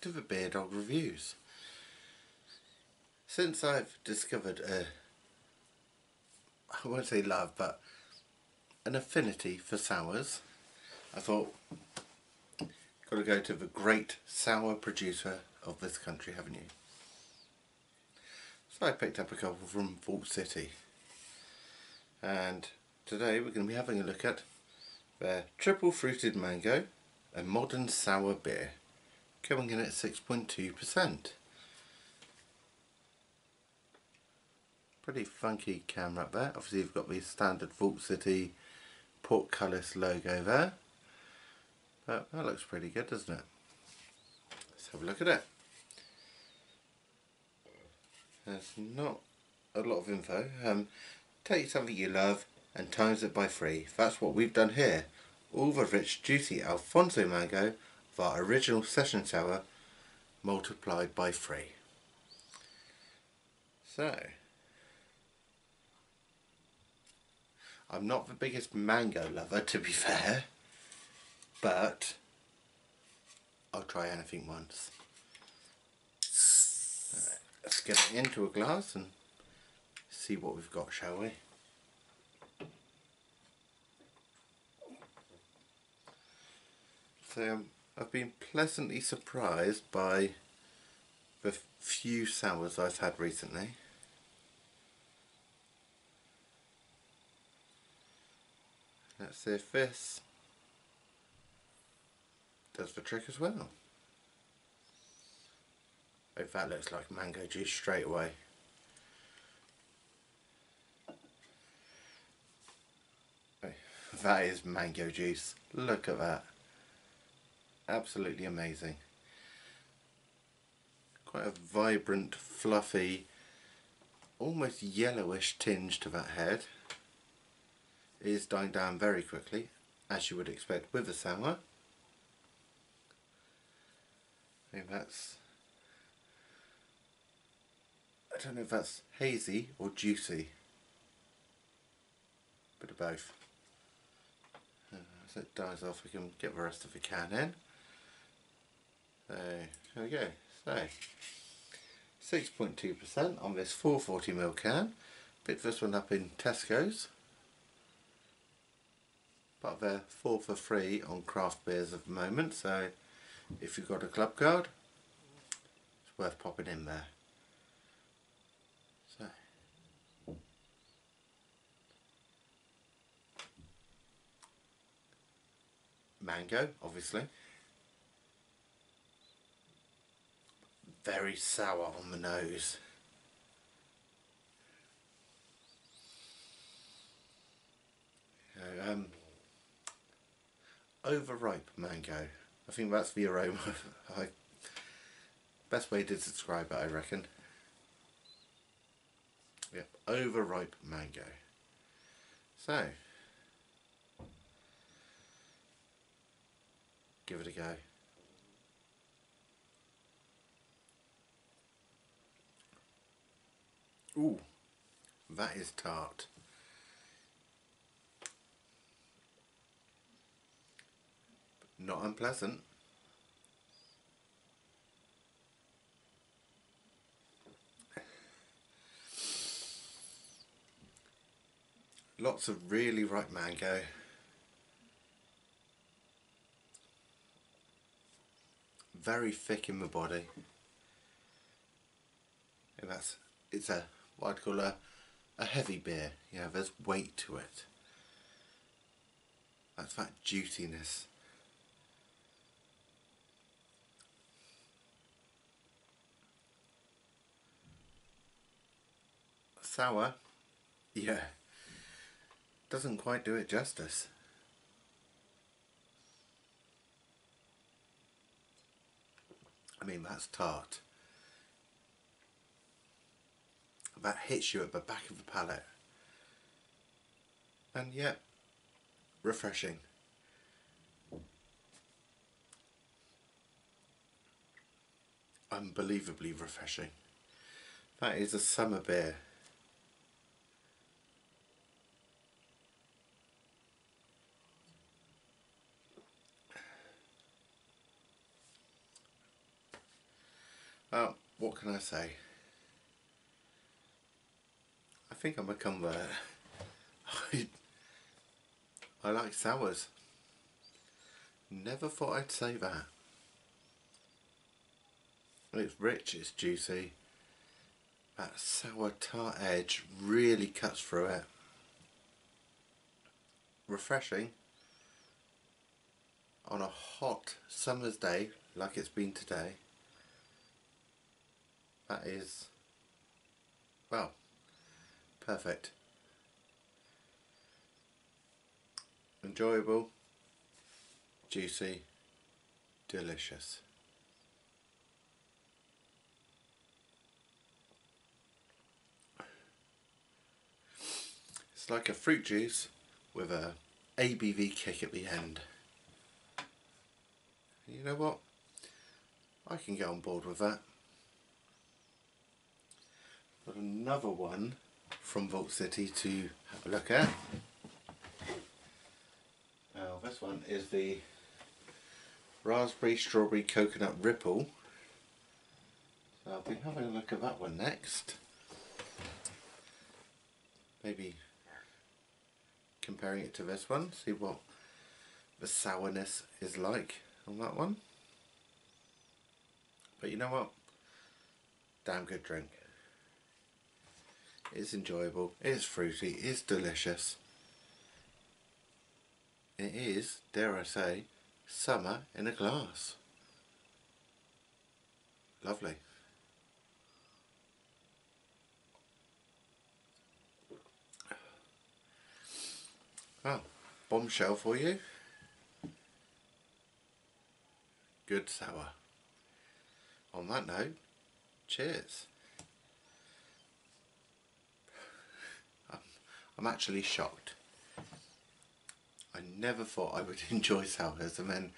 to the Beer Dog Reviews. Since I've discovered a, I won't say love, but an affinity for sours, I thought, got to go to the great sour producer of this country, haven't you? So I picked up a couple from Vault City. And today we're going to be having a look at their triple fruited mango, a modern sour beer, coming in at 6.2%. Pretty funky camera up there. Obviously you've got the standard Vault City portcullis logo there. But that looks pretty good doesn't it? Let's have a look at it. There's not a lot of info. Um, take something you love and times it by three. That's what we've done here. All the rich, juicy Alphonso mango of our original session sour multiplied by three. So, I'm not the biggest mango lover to be fair, but I'll try anything once. Right, let's get it into a glass and see what we've got, shall we? So I've been pleasantly surprised by the few sours I've had recently. Let's see if this does the trick as well. If that looks like mango juice straight away. That is mango juice. Look at that. Absolutely amazing. Quite a vibrant, fluffy, almost yellowish tinge to that head. It is dying down very quickly, as you would expect with a sour. I think that's I don't know if that's hazy or juicy. Bit of both. Uh, as it dies off we can get the rest of the can in. So there we go. So 6.2% on this 440ml can. Picked this one up in Tesco's. But they're 4 for free on craft beers at the moment so if you've got a club card it's worth popping in there. So mango obviously very sour on the nose. Um, overripe mango. I think that's the aroma. I, best way to describe it I reckon. Yep overripe mango. So give it a go Ooh, that is tart. Not unpleasant. Lots of really ripe mango. Very thick in the body. And that's it's a what I'd call a, a heavy beer. Yeah, there's weight to it. That's that juiciness. Sour, yeah, doesn't quite do it justice. I mean, that's tart that hits you at the back of the palate. And yet refreshing. Unbelievably refreshing. That is a summer beer. Well, what can I say? Think I'm a convert. I, I like sours. Never thought I'd say that. It's rich, it's juicy. That sour tart edge really cuts through it. Refreshing. On a hot summer's day, like it's been today. That is, well, perfect. Enjoyable, juicy, delicious. It's like a fruit juice with a ABV kick at the end. You know what? I can get on board with that. Got another one from Vault City to have a look at. Now this one is the Raspberry Strawberry Coconut Ripple. So I'll be having a look at that one next. Maybe comparing it to this one, see what the sourness is like on that one. But you know what? Damn good drink. It's enjoyable, it's fruity, it's delicious. It is, dare I say, summer in a glass. Lovely. Well, bombshell for you. Good sour. On that note, cheers. I'm actually shocked. I never thought I would enjoy sours and then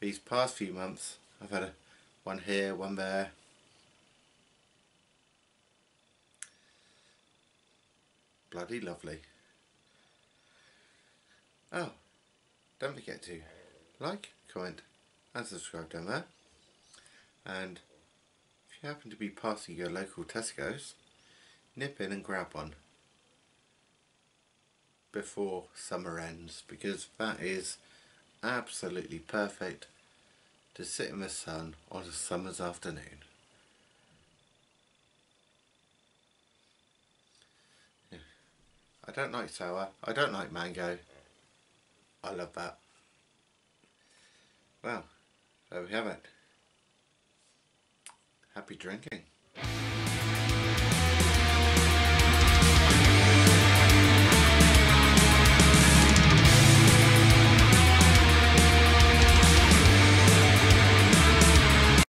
these past few months I've had a, one here, one there. Bloody lovely. Oh, don't forget to like, comment and subscribe down there. And if you happen to be passing your local Tesco's, nip in and grab one before summer ends because that is absolutely perfect to sit in the sun on a summer's afternoon. I don't like sour, I don't like mango, I love that. Well, there we have it. Happy drinking.